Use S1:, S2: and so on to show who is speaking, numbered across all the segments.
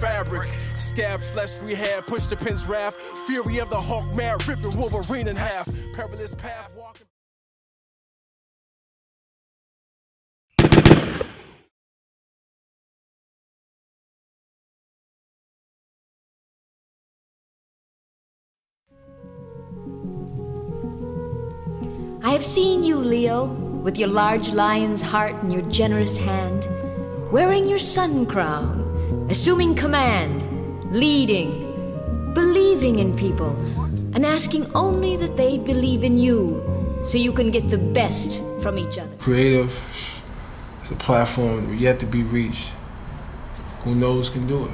S1: fabric. Scab flesh rehab, push the pin's wrath. Fury of the hawk mad, ripping Wolverine in half. Perilous path walking.
S2: I have seen you, Leo, with your large lion's heart in your generous hand, wearing your sun crown, assuming command, leading, believing in people, and asking only that they believe in you so you can get the best from each other.
S3: Creative is a platform yet to be reached. Who knows can do it.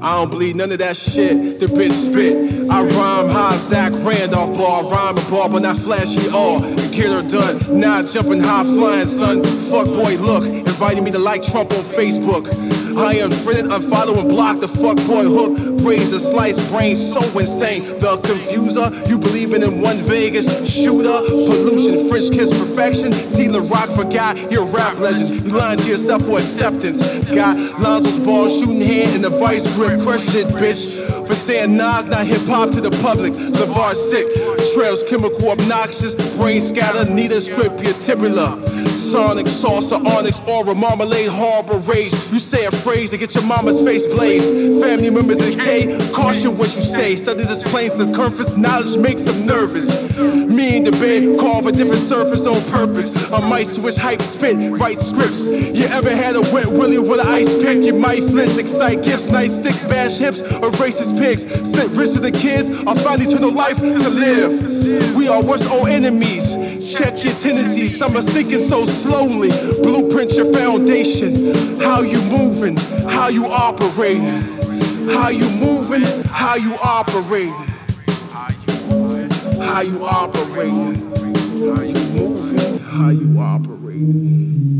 S1: I don't believe none of that shit the bitch spit. I rhyme high Zach Randolph bar, rhyme a bar, but not flashy all. Get her done, not jumping high flying, son. Fuck boy, look, inviting me to like Trump on Facebook. I unfriended, unfollow, and block the fuck boy hook. Raise a slice brain so insane. The confuser, you believing in one Vegas shooter. Pollution, French kiss perfection. T La Rock forgot your rap legend. You lying to yourself for acceptance. Got Lonzo's ball shooting hand in the vice grip, crushing it, bitch. For saying Nas not hip hop to the public. LaVar sick, trails chemical obnoxious. Brain scatter, need a strip your tibula. Sonic, salsa, onyx, aura, marmalade, harbor, rage. You say a phrase to get your mama's face blazed. Family members K, caution what you say. Study this plain circumference, knowledge makes them nervous. Me and Dubay carve a different surface on purpose. I might switch hype, spit, write scripts. You ever had a wet willy with an ice pick? You might flinch, excite gifts, nightsticks, bash hips, or racist pigs. Slit wrists to the kids, I'll find eternal life to live. We are worst old enemies. Check your tendencies. Some are sinking so slowly. Blueprint your foundation. How you moving? How you operating? How you moving? How you operating? How you operating? How you moving? How you operating?